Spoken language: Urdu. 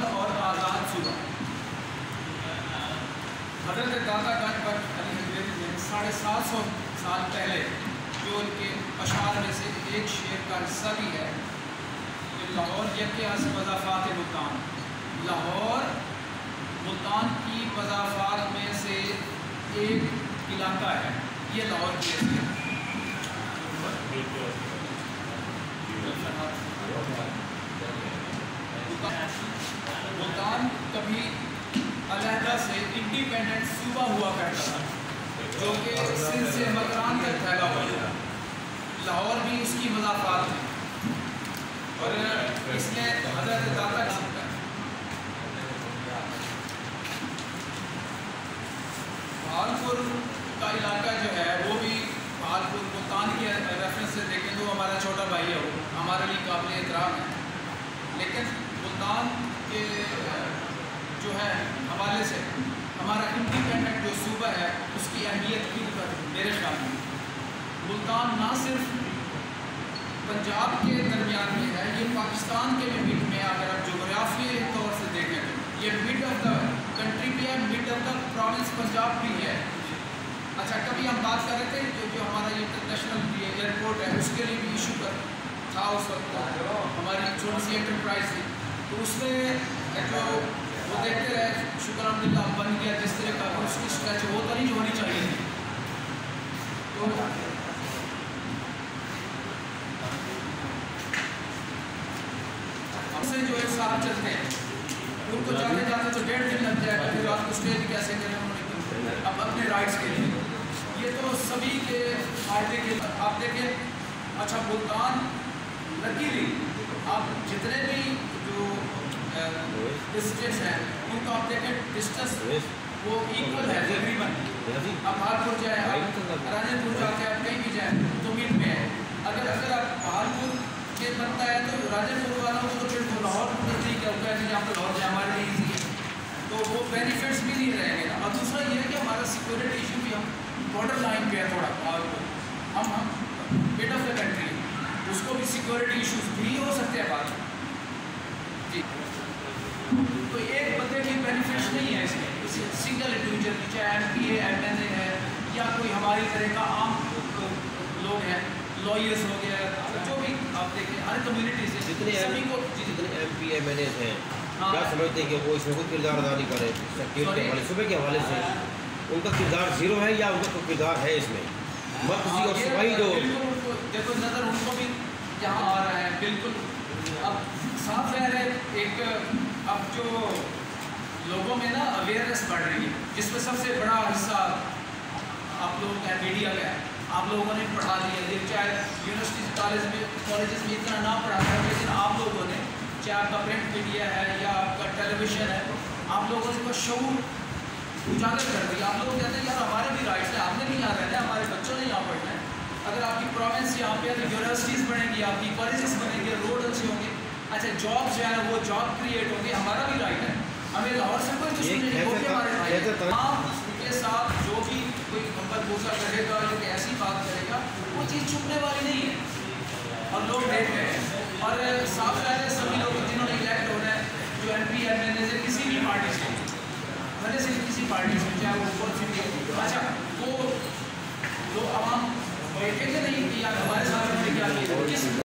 مکمل اور آزاد صوبہ حضرت دادا گنج پر علی حضرت نے ساڑھے سات سو سال پہلے جو ان کے اشعار میں سے ایک شعر کا حصہ بھی ہے لاہور یک از مضافات ملتان۔ لاہور ملتان کی مضافات میں سے ایک علاقہ ہے، یہ لاہور کی حیثیت ملتان کبھی علیحدہ سے انڈیپینڈنٹ صوبہ ہوا کرتا تھا جو کہ سندھ سے مکران تک پھیلا ہوا تھا۔ لاہور بھی اس کی مضافات ہیں اور اس نے حضرت داتا جی سکتا بھالپور کا علاقہ جو ہے، وہ بھی بھالپور ملتان کی ریفرنس سے دیکھیں تو ہمارا چھوٹا بھائی ہے وہ۔ ہمارے لیے قابل احترام ہے۔ لیکن ملتان کے، جو ہے، حوالے سے ہمارا انڈیپینڈنٹ جو صوبہ ہے، اس کی اہمیت کی میرے خیال میں ملتان نہ صرف پنجاب کے درمیان میں ہے، یہ پاکستان کے بھی مڈ میں اگر آپ جغرافی طور سے دیکھیں تو یہ مڈ آف دا کنٹری بھی ہے، mid of the province Punjab بھی ہے۔ اچھا کبھی ہم بات کر رہے تھے جو جو ہمارا یہ انٹرنیشنل ایئرپورٹ ہے اس کے لیے بھی ایشو کر تھا اس وقت ہماری چھوٹی سی انٹرپرائز تھی، تو اس میں جو وہ دیکھتے رہے، شکر الحمد للہ بن گیا، جس طرح کا اس کی اسٹریچ وہ تو نہیں ہونی چاہیے تھی۔ تو ہم سے جو ایک ساتھ چلتے ہیں۔ ان کو جاتے جاتے تو ڈیڑھ دن لگ جائے گا، پھر آپ کو اسٹیج کیسے کریں اب اپنے رائٹس کے لیے۔ یہ تو سبھی کے فائدے کے آپ دیکھیں اچھا ملتان لکیلی آپ جتنے بھی جو ڈسٹرکٹس ہیں ان کو آپ دیکھیں ڈسٹنس وہ ایکول ہے تقریباً آپ بھالپور جائیں آپ راجن پور جا کے آپ کہیں بھی جائیں تو مٹ میں ہے۔ اگر اگر آپ بھالپور کے بنتا ہے تو راجن پور والوں کو پھر تو لاہور نزدیک ہے کہ جہاں پہ لاہور جائے ہمارے لیے ایزی ہے۔ تو وہ بینیفٹس بھی نہیں رہیں گے۔ اور دوسرا یہ ہے کہ ہمارا سیکورٹی ایشو بھی ہم بارڈر لائن پہ ہے تھوڑا بھالپور ہم ہم مڈ آف دا کنٹری اس کو بھی سیکورٹی ایشوز بھی ہو سکتے ہیں بات جی۔ تو ایک بندے کی بینیفٹس نہیں ہے اس میں سنگل انڈیویجل چاہے M P A M L A ہے یا کوئی ہماری طرح کا عام لوگ ہیں لائرس ہو گیا جو بھی آپ دیکھیں ہر کمیونٹی سے۔ جتنے سبھی کو جی جتنے M P M L A ہیں ہاں۔ کیا سمجھتے ہیں کہ وہ اس میں کوئی کردار ادا نہیں کر رہے اسٹیٹ کے؟ حوالے صوبے کے حوالے سے۔ ان کا کردار زیرو ہے یا ان کا کوئی کردار ہے اس میں؟ مرکزی اور ہاں، جو دیکھو نظر ان کو بھی یہاں آ رہا ہے بالکل۔ اب صاف ظاہر ہے ایک اب جو لوگوں میں نا اویئرنیس بڑھ رہی ہے جس میں سب سے بڑا حصہ آپ لوگوں کا میڈیا کا ہے۔ آپ لوگوں نے پڑھا دیا ہے چاہے یونیورسٹی کالج میں کالجز میں اتنا نہ پڑھا ہے لیکن آپ لوگوں نے چاہے آپ کا پرنٹ میڈیا ہے یا آپ کا ٹیلی ویژن ہے آپ لوگوں نے اس شعور اجاگر کر دیا۔ آپ لوگ کہتے ہیں یار ہمارے بھی رائٹس ہیں آپ نے نہیں یہاں رہنا ہے ہمارے بچوں نے یہاں پڑھنا ہے اگر آپ کی پروونس یہاں پہ ہے تو یونیورسٹیز بنیں گی آپ کی کالجز بنیں گے روڈ اچھے ہوں گے۔ اچھا جاب جو ہے وہ جاب کریٹ ہوں گے۔ ہمارا بھی رائٹ ہے۔ ہمیں لاہور سے کوئی آپ کے ساتھ جو بھی کوئی کمبل بوسا کرے گا یا کوئی ایسی بات کرے گا وہ چیز چھپنے والی نہیں ہے۔ اور لوگ دیکھ رہے ہیں۔ اور صاف ظاہر ہے سبھی لوگ جنہوں نے الیکٹ ہونا ہے جو M P M L A سے کسی بھی پارٹی سے۔ بھلے سے کسی پارٹی سے چاہے وہ اچھا وہ لوگ عوام بیٹھے تھے نہیں کہ یار ہمارے ساتھ کیا کیا؟ کس